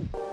you